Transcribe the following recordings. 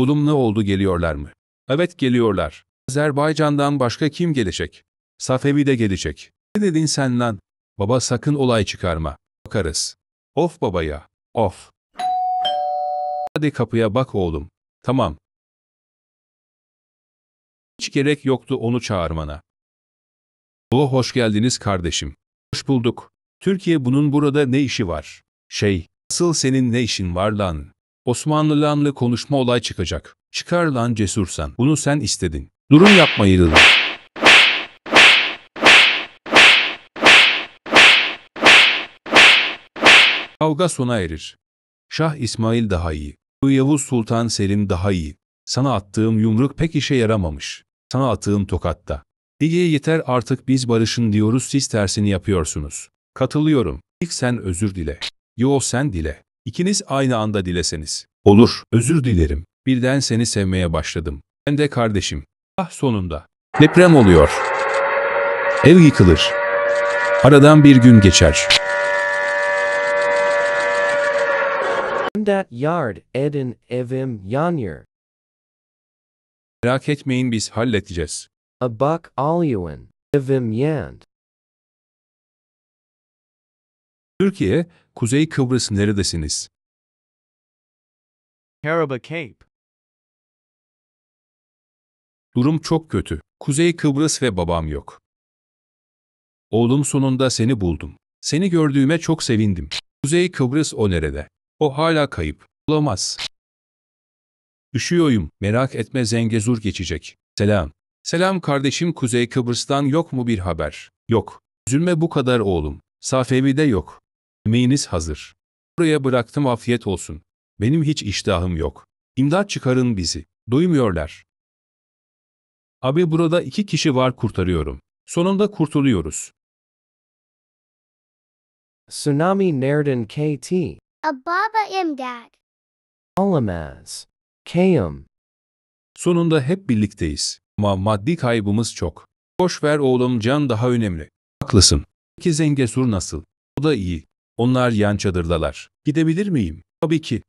Oğlum ne oldu geliyorlar mı? Evet geliyorlar. Azerbaycan'dan başka kim gelecek? Safevi de gelecek. Ne dedin sen lan? Baba sakın olay çıkarma. Bakarız. Of babaya. Of. Hadi kapıya bak oğlum. Tamam. Hiç gerek yoktu onu çağırmana. Oh hoş geldiniz kardeşim. Hoş bulduk. Türkiye bunun burada ne işi var? Şey, asıl senin ne işin var lan? Osmanlı lanlı konuşma olay çıkacak. Çıkar lan cesursan. Bunu sen istedin. Durun yapmayın. Kavga sona erir. Şah İsmail daha iyi. Yavuz Sultan Selim daha iyi. Sana attığım yumruk pek işe yaramamış. Sana attığım tokatta. Diye yeter artık biz barışın diyoruz siz tersini yapıyorsunuz. Katılıyorum. İlk sen özür dile. Yo sen dile. İkiniz aynı anda dileseniz. Olur. Özür dilerim. Birden seni sevmeye başladım. Ben de kardeşim. Ah sonunda. Deprem oluyor. Ev yıkılır. Aradan bir gün geçer. That yard edin evim yanyer. Merak etmeyin biz halledeceğiz. A buck alyuan. Evim yand. Türkiye, Kuzey Kıbrıs neredesiniz? Caraba Cape. Durum çok kötü. Kuzey Kıbrıs ve babam yok. Oğlum sonunda seni buldum. Seni gördüğüme çok sevindim. Kuzey Kıbrıs o nerede? O hala kayıp. Olamaz. Üşüyoyum. Merak etme Zengezur geçecek. Selam. Selam kardeşim Kuzey Kıbrıs'tan yok mu bir haber? Yok. Üzülme bu kadar oğlum. Safevi de yok. Yemeğiniz hazır. Buraya bıraktım afiyet olsun. Benim hiç iştahım yok. İmdat çıkarın bizi. Doymuyorlar. Abi burada iki kişi var kurtarıyorum. Sonunda kurtuluyoruz. Tsunami Nerden KT. A Baba Imdad. Alamaz. Kayum. Sonunda hep birlikteyiz. Ama maddi kaybımız çok. Boş ver oğlum can daha önemli. Haklısın. Peki Zengesur nasıl? O da iyi. Onlar yan çadırdalar. Gidebilir miyim? Tabii ki.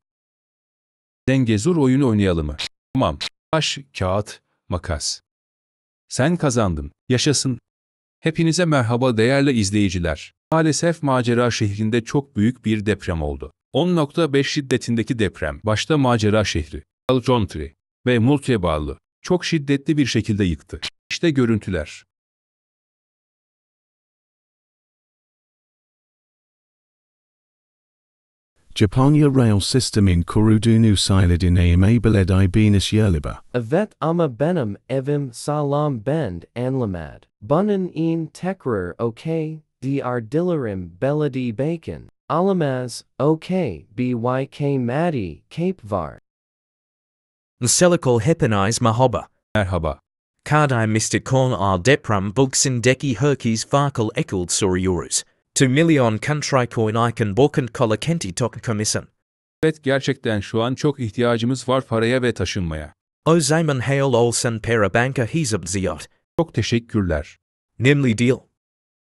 Zengezur oyun oynayalım mı? Tamam. Taş, kağıt, makas. Sen kazandın. Yaşasın. Hepinize merhaba değerli izleyiciler. Maalesef macera şehrinde çok büyük bir deprem oldu. 10.5 şiddetindeki deprem başta macera şehri, Alcontri ve Multi'ye bağlı çok şiddetli bir şekilde yıktı. İşte görüntüler. Japonia rail system in Kurudunu Siladine Mabeled Ibinus Yerliba. Evet ama benim evim salam bend anlamad. Bunun in tekrar okay, dr dilerim beledi bacon. Alamaz, okay, byk madi, cape var. Nselikol hepiniz mahoba. Merhaba. Kardai Mr. Korn al depram bugsin deki herkes farkal ekuld soruyoruz. 2 milyon country coin icon bokan kola kenti tok komisin. Evet gerçekten şu an çok ihtiyacımız var paraya ve taşınmaya. O zaman hail olsen para banka hizab ziyot. Çok teşekkürler. Nimli deal.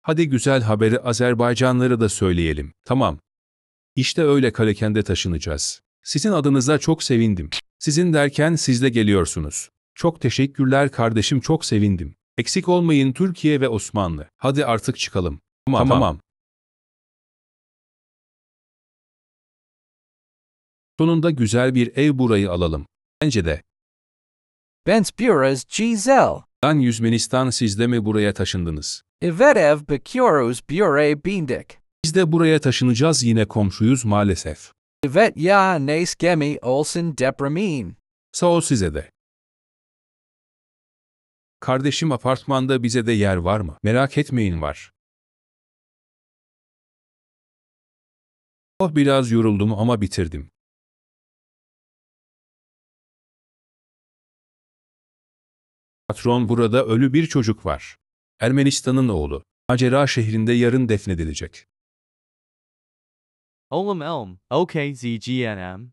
Hadi güzel haberi Azerbaycanlara da söyleyelim. Tamam. İşte öyle Kalekende taşınacağız. Sizin adınıza çok sevindim. Sizin derken siz de geliyorsunuz. Çok teşekkürler kardeşim çok sevindim. Eksik olmayın Türkiye ve Osmanlı. Hadi artık çıkalım. Tamam. tamam. Sonunda güzel bir ev burayı alalım. Bence de. Bensburas Gizel. Lan Yüzmenistan siz de mi buraya taşındınız? Ivedev Bekurus Bure Bindik. Biz de buraya taşınacağız yine komşuyuz maalesef. Evet ya Nace Gemi Olsen Depramin. Sağ ol size de. Kardeşim apartmanda bize de yer var mı? Merak etmeyin var. Oh biraz yoruldum ama bitirdim. Patron burada ölü bir çocuk var. Ermenistan'ın oğlu. Macera şehrinde yarın defnedilecek. Olam Elm. Okay ZGNM.